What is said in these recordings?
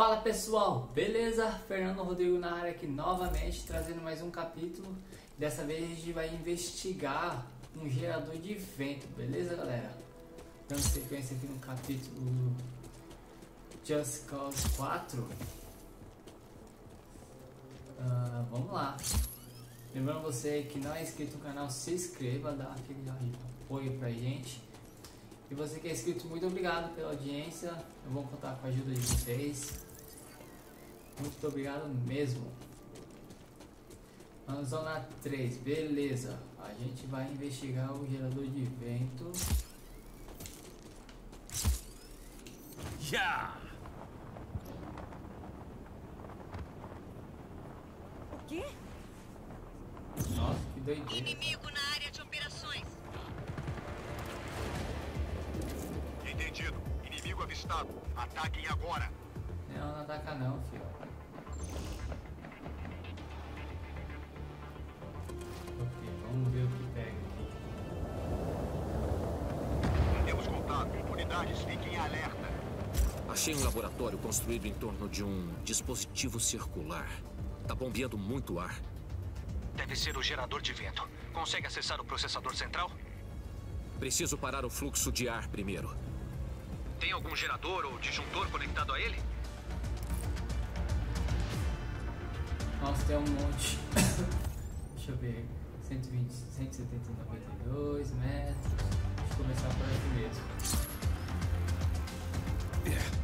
Fala pessoal, beleza? Fernando Rodrigo na área aqui novamente, trazendo mais um capítulo. Dessa vez a gente vai investigar um gerador de vento, beleza galera? Dando sequência aqui no capítulo Just Cause 4. Uh, ah, vamos lá. Lembrando você que não é inscrito no canal, se inscreva, dá aquele apoio pra gente. E você que é inscrito, muito obrigado pela audiência. Eu vou contar com a ajuda de vocês. Muito obrigado mesmo. Vamos zona 3, beleza. A gente vai investigar o gerador de vento. Já! O quê? Nossa, que doideira. Inimigo na área de operações. Entendido. Inimigo avistado. Ataquem agora. Não, não ataca não, filho. Vamos ver o que pega aqui. Temos contato. Unidades, fiquem em alerta. Achei um laboratório construído em torno de um dispositivo circular. Tá bombeando muito ar. Deve ser o gerador de vento. Consegue acessar o processador central? Preciso parar o fluxo de ar primeiro. Tem algum gerador ou disjuntor conectado a ele? Nossa, tem um monte. Deixa eu ver. 120, 170, 92 metros. Deixa eu começar por aqui mesmo. Yeah.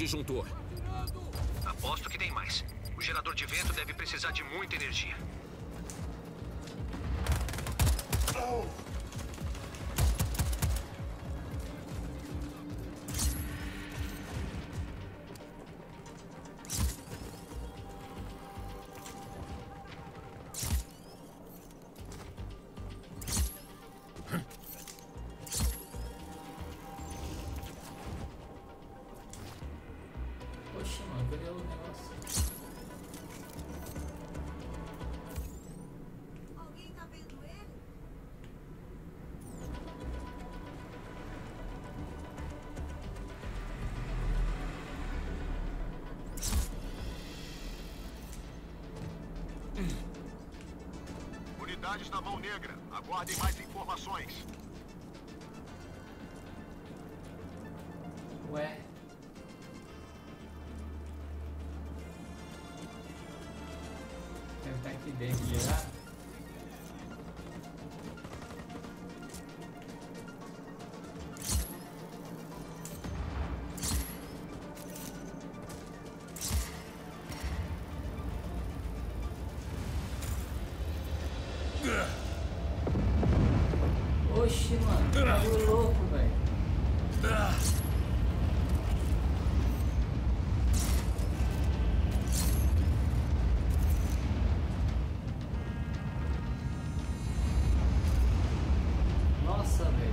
Disjuntor. Aposto que tem mais. O gerador de vento deve precisar de muita energia. Unidades na mão negra. Aguardem mais informações.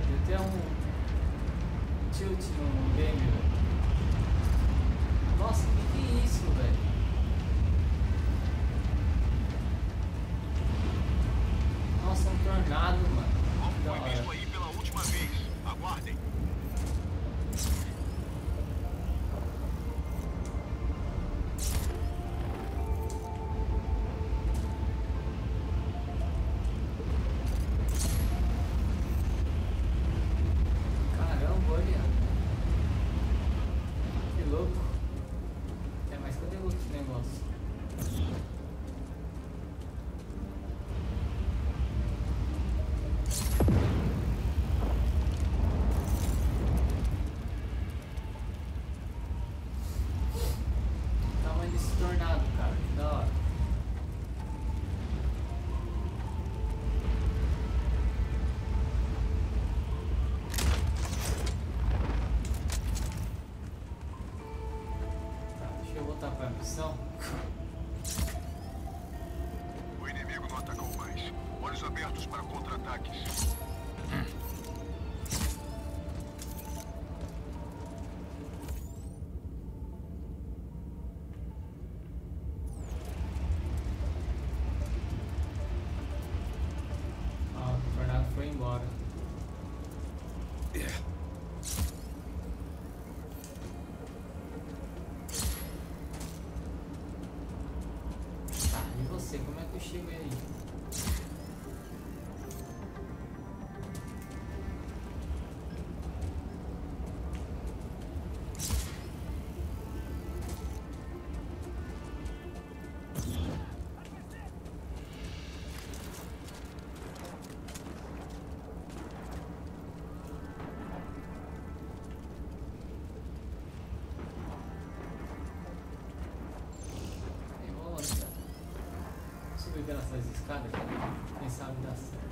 Tem até um tilt no game, velho. Nossa, o que, que é isso, velho? Nossa, é um tornado, mano. myself. subir nessas escadas, né? quem sabe dá certo.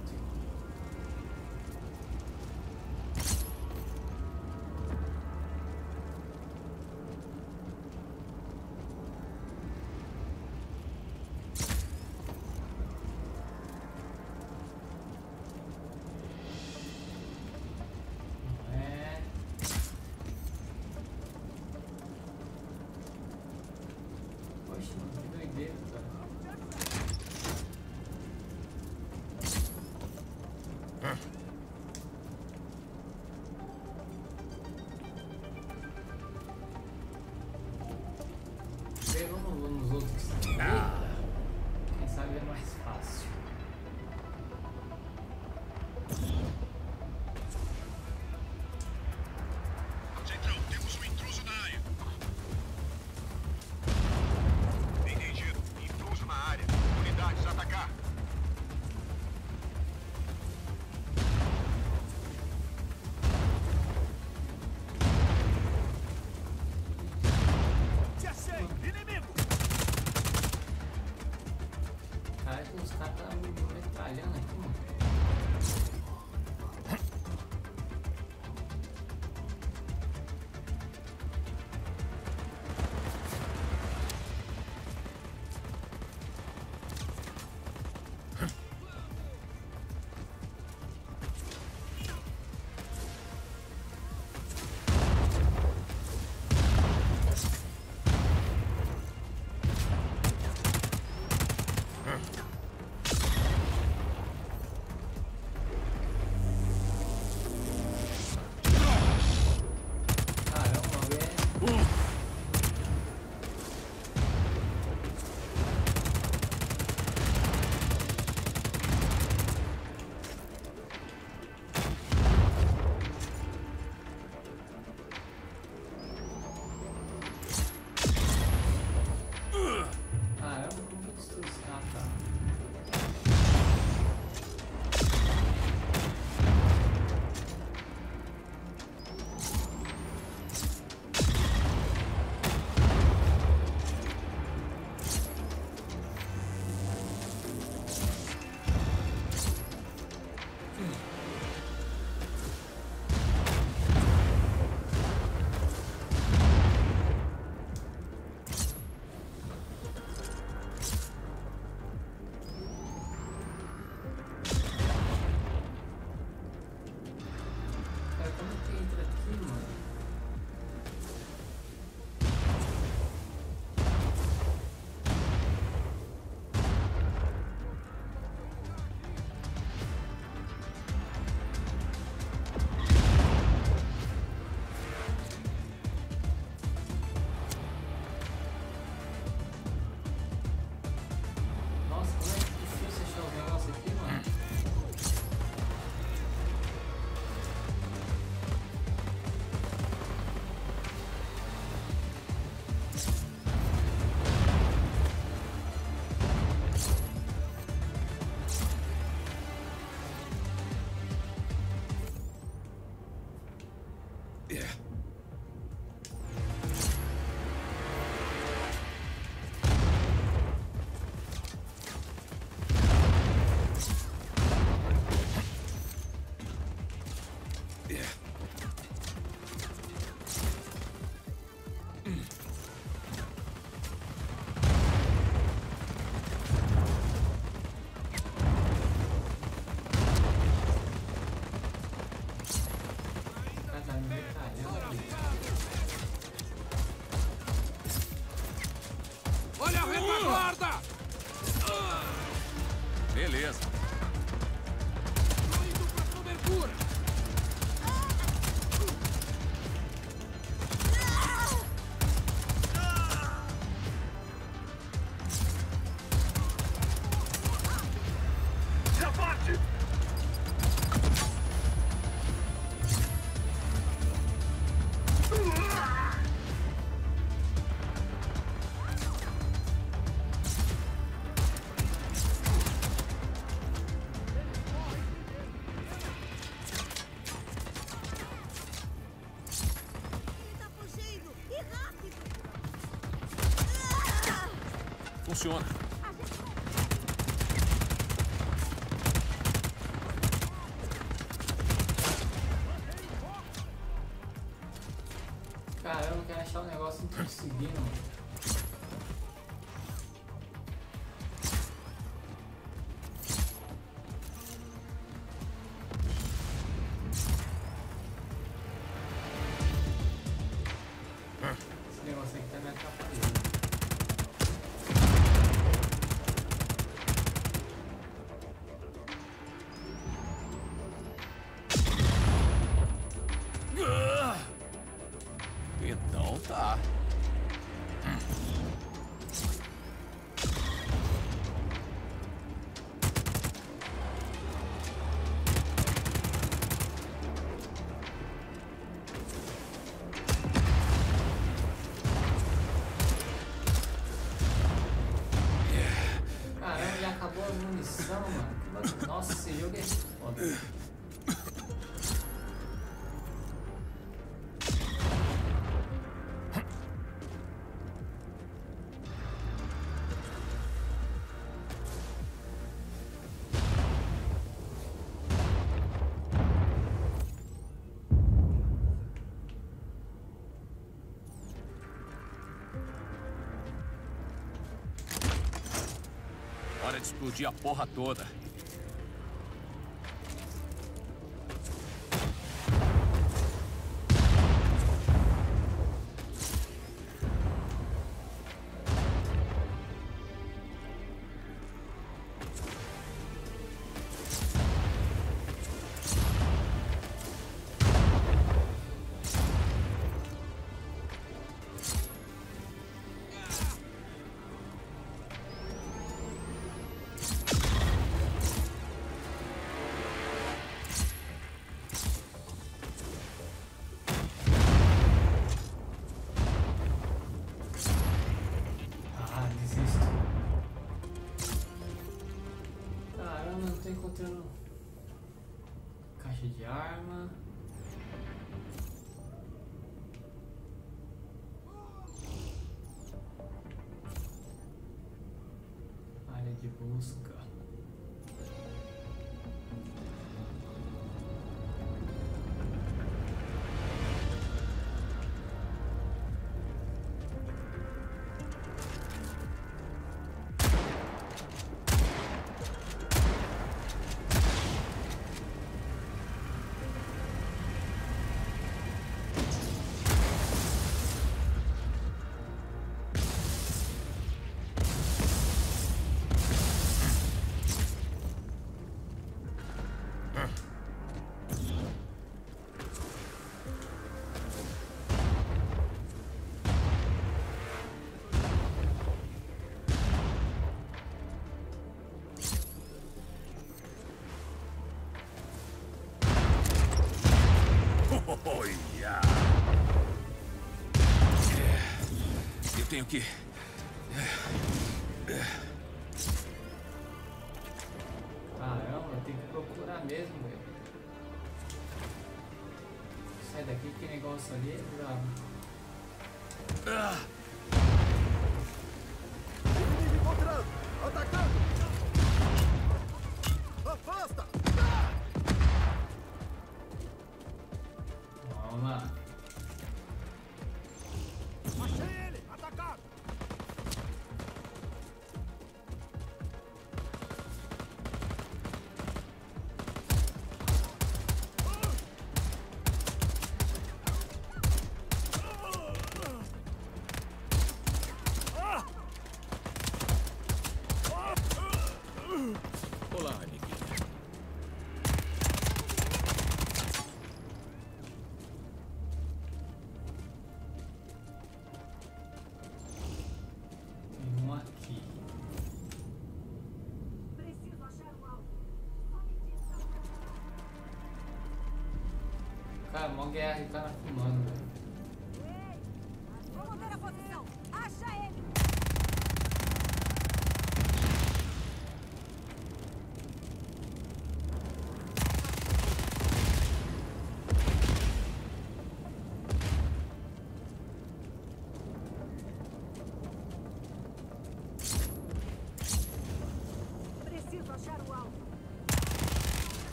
Funciona. Cara, eu não quero achar o um negócio e não conseguir, mano. de explodir a porra toda. Cara, mó guerra e o cara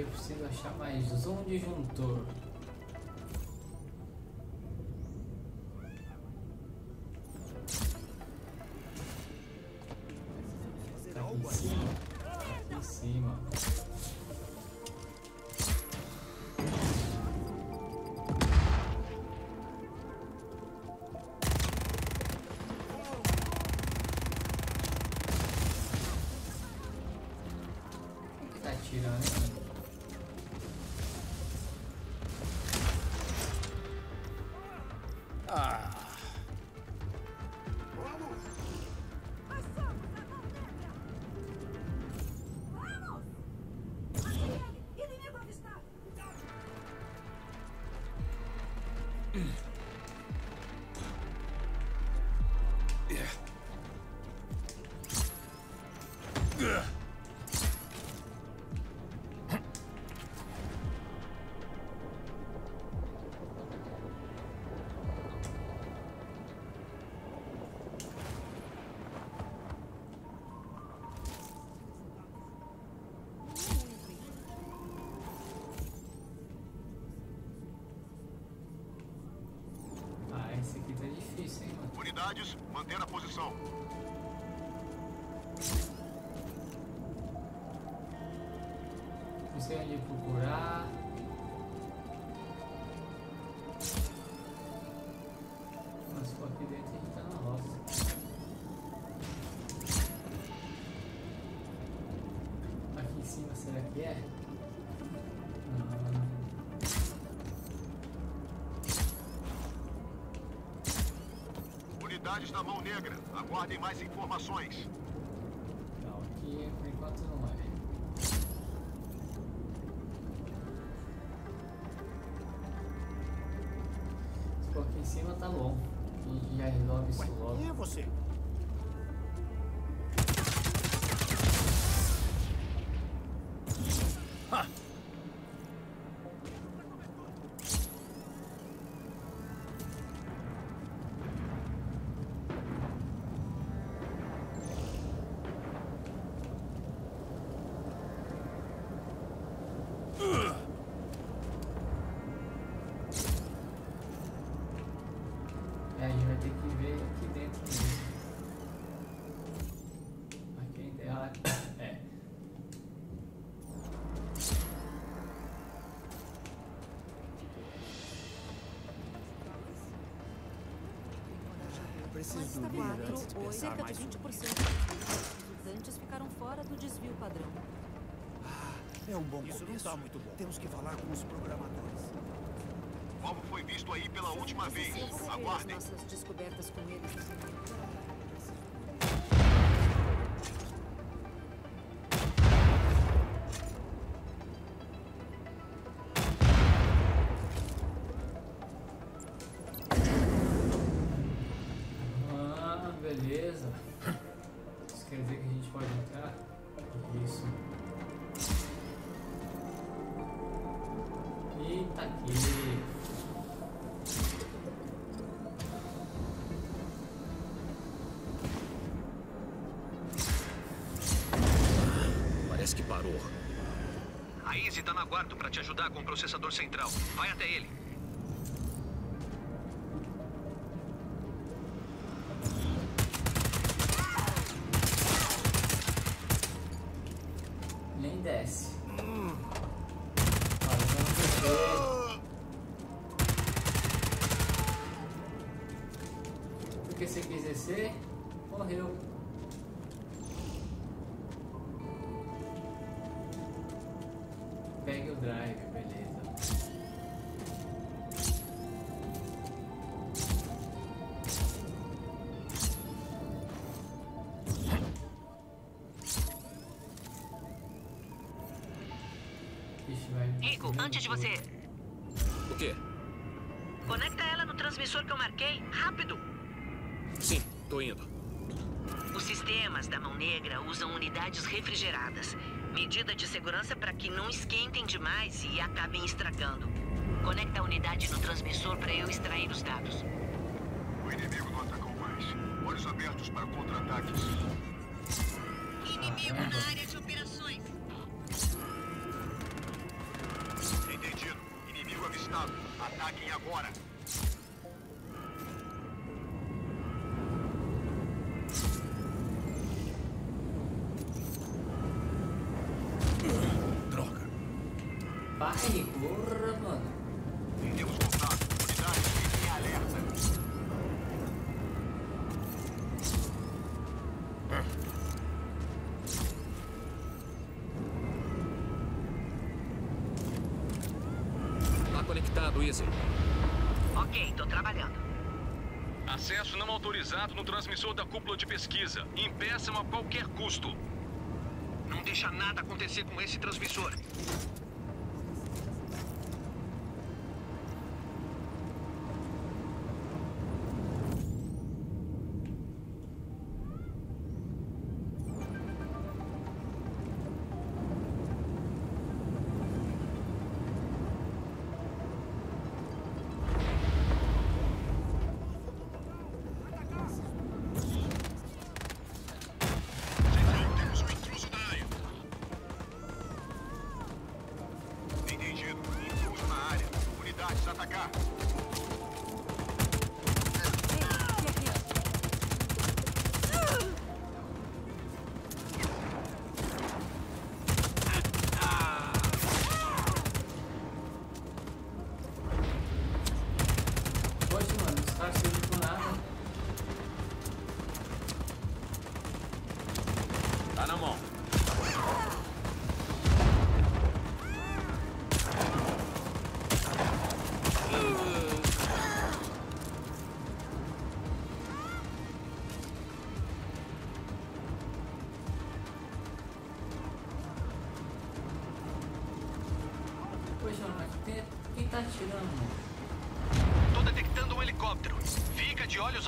eu preciso achar mais zoom disjuntor. Tá aqui em cima. Tá aqui em cima. Tá atirando, Unidades, manter a posição. Sei onde procurar. Mas for aqui dentro a gente tá na roça. Aqui em cima será que é? Unidades da Mão Negra, aguardem mais informações. Eu preciso Lista dormir 4, antes de 8, pensar cerca de mais 20% sobre dos estudantes ficaram fora do desvio padrão. É um bom Isso não começo. tá muito bom. Temos que falar com os programadores. O alvo foi visto aí pela última vez. Aguardem. nossas descobertas com eles. Beleza. Isso quer dizer que a gente pode entrar? Isso. E tá aqui. Parece que parou. A Izzy tá na guarda pra te ajudar com o processador central. Vai até ele. Antes de você. O quê? Conecta ela no transmissor que eu marquei. Rápido! Sim, tô indo. Os sistemas da Mão Negra usam unidades refrigeradas. Medida de segurança para que não esquentem demais e acabem estragando. Conecta a unidade no transmissor para eu extrair os dados. O inimigo não atacou mais. Olhos abertos para contra-ataques. Inimigo na área Easy. Ok, tô trabalhando. Acesso não autorizado no transmissor da cúpula de pesquisa. Impeçam a qualquer custo. Não deixa nada acontecer com esse transmissor.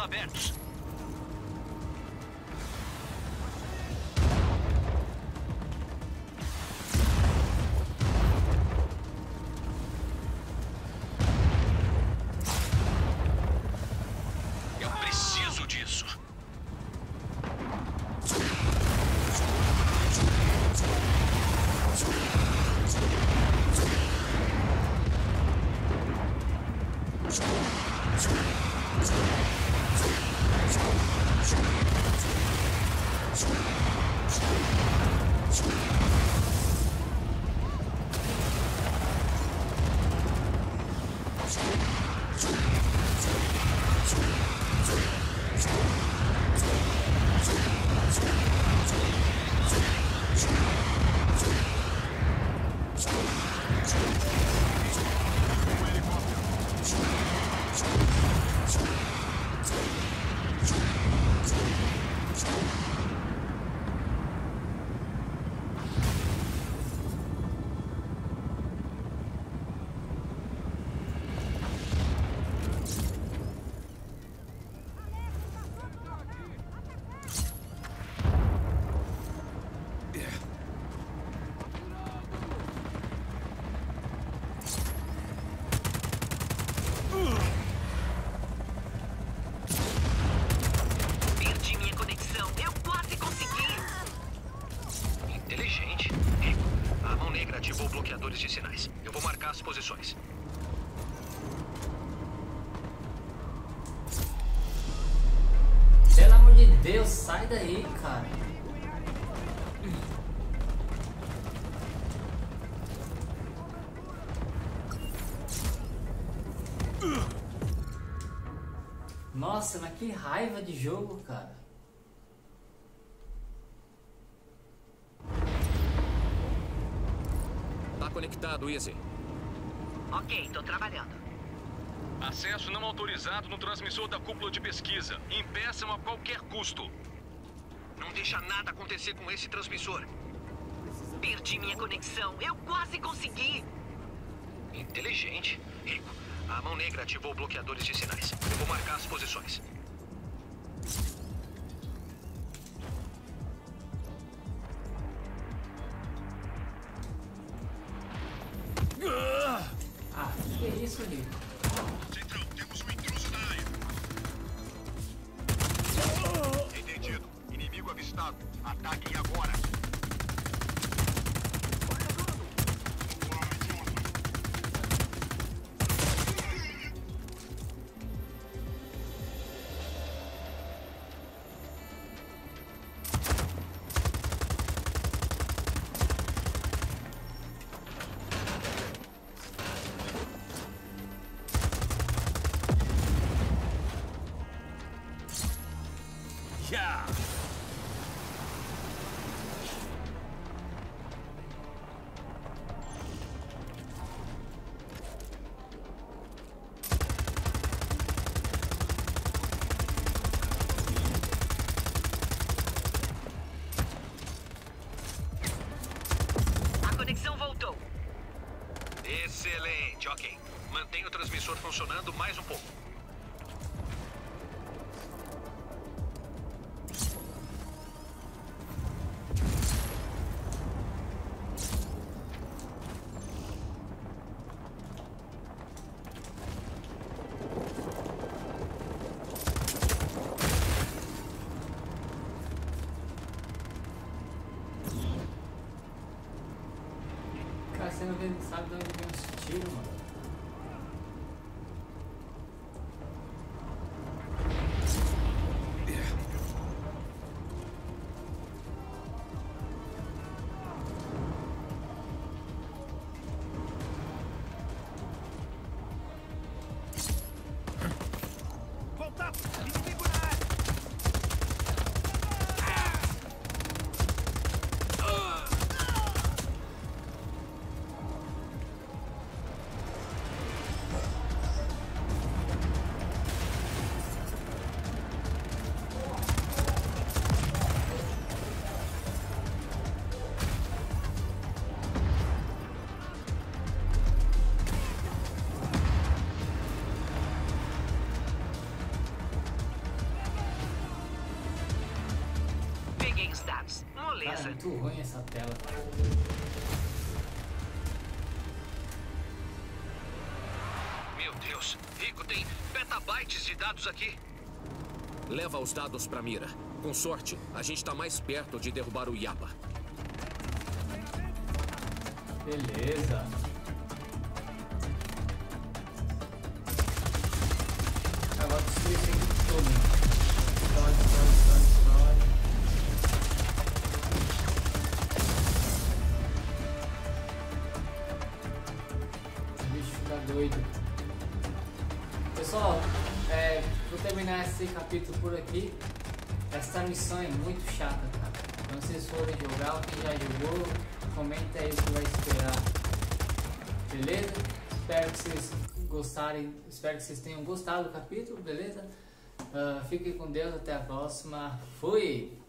bench. Sai daí, cara. Nossa, mas que raiva de jogo, cara. Tá conectado, Easy. Ok, tô trabalhando. Acesso não autorizado no transmissor da cúpula de pesquisa. Impeçam a qualquer custo. Não deixa nada acontecer com esse transmissor. Perdi minha conexão. Eu quase consegui. Inteligente. Rico, a mão negra ativou bloqueadores de sinais. Eu vou marcar as posições. Cara, é muito ruim essa tela. Meu Deus, Rico, tem petabytes de dados aqui. Leva os dados pra mira. Com sorte, a gente tá mais perto de derrubar o Yapa. Beleza. Por aqui. Essa missão é muito chata, cara. Se vocês forem jogar, quem já jogou, comenta aí o que vai esperar. Beleza? Espero que vocês gostarem, espero que vocês tenham gostado do capítulo, beleza? Ah, fiquem com Deus, até a próxima. Fui!